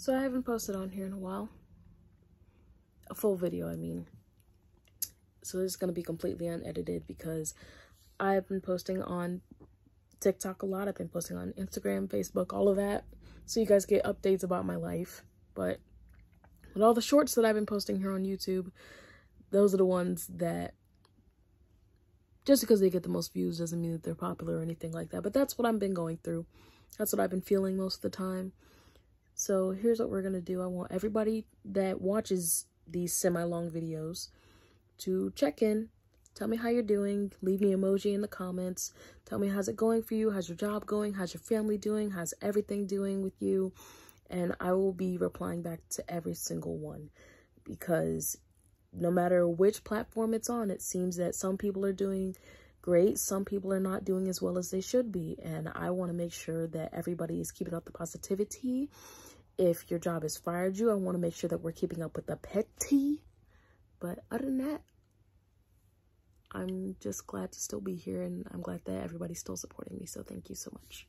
So I haven't posted on here in a while. A full video, I mean. So this is going to be completely unedited because I've been posting on TikTok a lot. I've been posting on Instagram, Facebook, all of that. So you guys get updates about my life. But with all the shorts that I've been posting here on YouTube, those are the ones that just because they get the most views doesn't mean that they're popular or anything like that. But that's what I've been going through. That's what I've been feeling most of the time. So here's what we're going to do. I want everybody that watches these semi-long videos to check in. Tell me how you're doing. Leave me emoji in the comments. Tell me how's it going for you. How's your job going? How's your family doing? How's everything doing with you? And I will be replying back to every single one because no matter which platform it's on, it seems that some people are doing great. Some people are not doing as well as they should be. And I want to make sure that everybody is keeping up the positivity if your job has fired you, I want to make sure that we're keeping up with the petty. But other than that, I'm just glad to still be here and I'm glad that everybody's still supporting me. So thank you so much.